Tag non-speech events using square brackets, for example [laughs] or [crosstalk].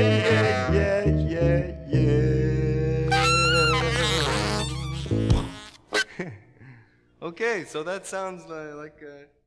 yeah, yeah, yeah, yeah. [laughs] okay, so that sounds like, a.